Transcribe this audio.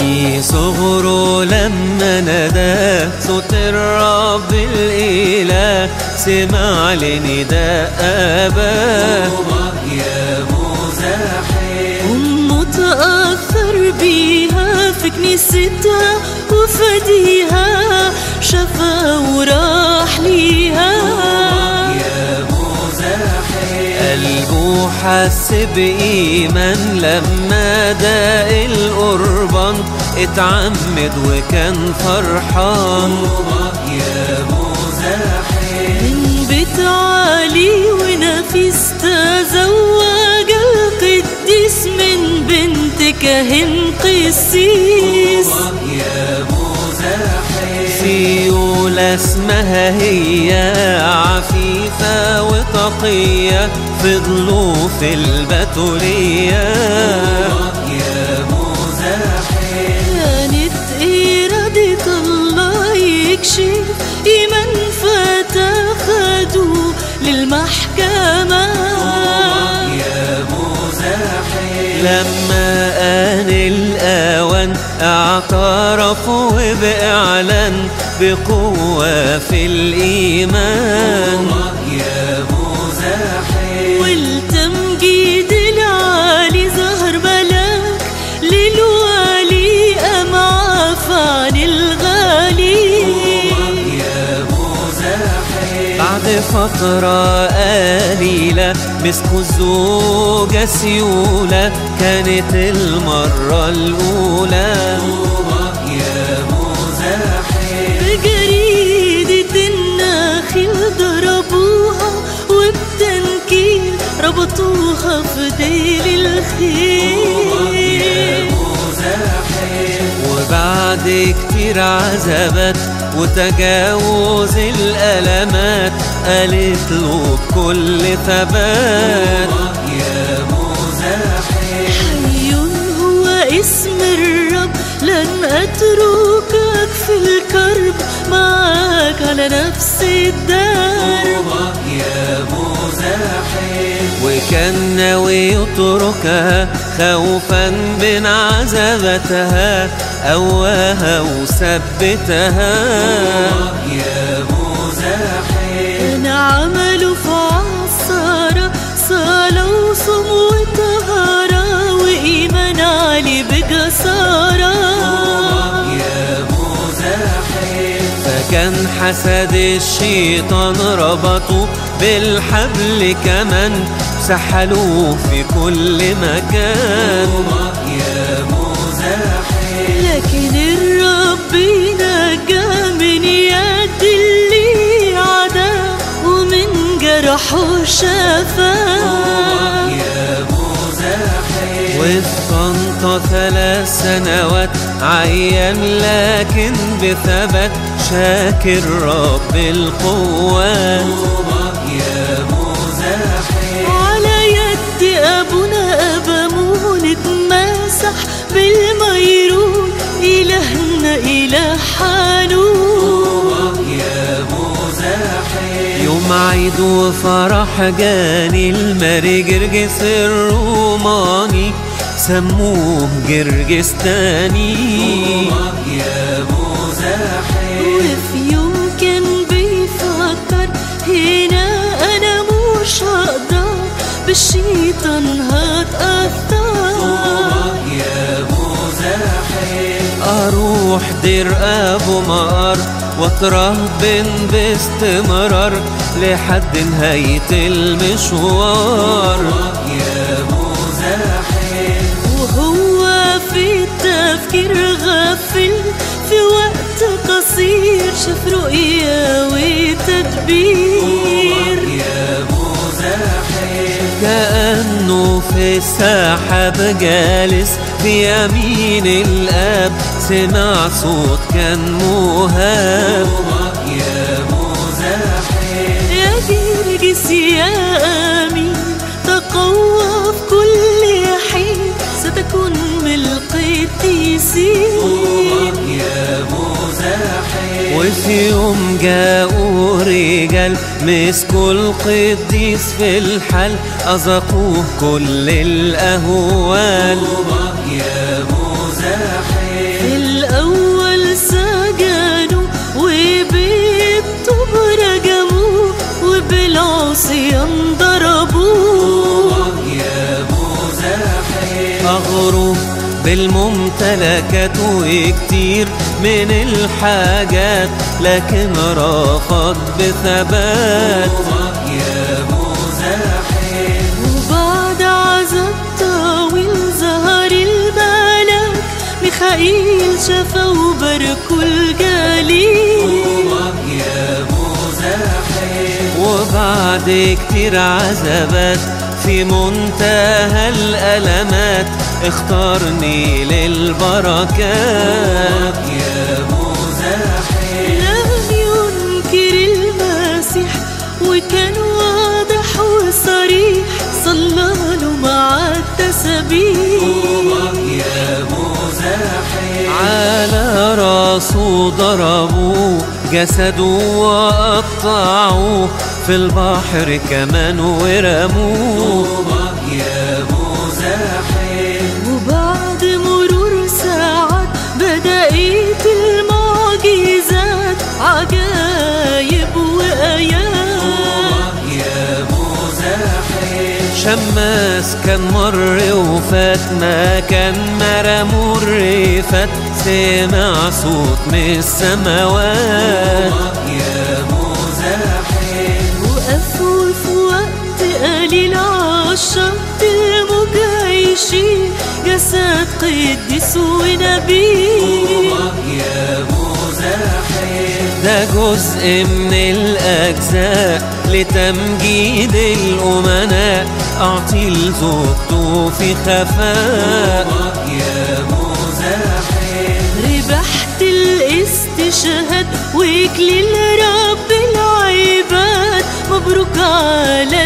في صغره لما ناداه صوت الرب الإله سمع لنداء أباه. يا مزاحم أمه تأثر بيها في كنيستها وفديها. شفا وراح قلبه حس بإيمان لما داق القربان. اتعمد وكان فرحان. يا مزاحم من بيت عالي ونفيس تزوج القديس. من بنت كاهن قسيس. يا مزاحم سيولة اسمها هي عفيفة وتقية فضلوا في البتولية. يا مزاحم كانت إرادة الله يكشف إيمان فتاخدوا للمحكمة. يا مزاحم لما آن الأوان اعترفوا بإعلان بقوة في بعد فترة قليلة مسكوا الزوجة سيولة كانت المرة الأولى. يا مزاحم بجريدة النخيل ضربوها وبتنكيل ربطوها في ديل الخيل. وبعد كتير عذابات وتجاوز الألمات قالت له بكل ثبات. يا مزاحم حي هو اسم الرب لن أتركك في الكرب معاك على نفس الدرب يا مزاحم. وكان ناوي يتركها خوفا من عذابتها أواها وثبتها. يا مزاحم أنا عملوا في عصارة صلاة وصوم وطهارة وإيمان عالي بجسارة فكان حسد الشيطان ربطه بالحبل كمان سحلوه في كل مكان. يا مزاحم لكن الرب نجا من يد اللي عدا ومن جرحه شفاه يا وفي طنطا ثلاث سنوات عيان لكن بثبات شاكر رب القوات بالميرون إلهنا إله حنون يا يوم عيد وفرح جاني الماري جرجس الروماني. سموه جرجس تاني يا وفي يوم كان بيفكر هنا أنا مش هقدر. بالشيطان هتأثر. أروح دير أبو مقر واترهبن باستمرار لحد نهاية المشوار. يا مزاحم. وهو في التفكير غافل في وقت قصير شاف رؤيا وتدبير. يا مزاحم. كأنه في السحاب جالس في يمين الآب. سمع صوت كان مهاب يا مزاحم يا جرجس يا أمين تقوى في كل حين ستكون من القديسين يا مزاحم وفي يوم جاءوا رجال مسكوا القديس في الحل أذاقوه كل الأهوال. يا أغرب بالممتلكات وكتير من الحاجات لكن رفض بثبات. يا مزاحم وبعد عذاب طويل ظهر الملاك ميخائيل شفا وباركوا الجليل يا مزاحم وبعد كتير عذابات في منتهى الألمات اختارني للبركات. يا مزاحم. لم ينكر المسيح وكان واضح وصريح صلى له مع التسبيح. يا مزاحم. على راسه ضربوه جسده وقطعوه في البحر كمان ورموه شماس كان مر وفات ما كان مرمور فات سمع صوت من السماوات. يا مزاحم وقف في وقت قليل عالشط المجيشين جسد قديس ونبي. يا مزاحم ده جزء من الأجزاء لتمجيد الأمناء. أعطي لزوجته في خفاء. يا مزاحم ربحت الاستشهاد وإكليل رب العباد. مبروك على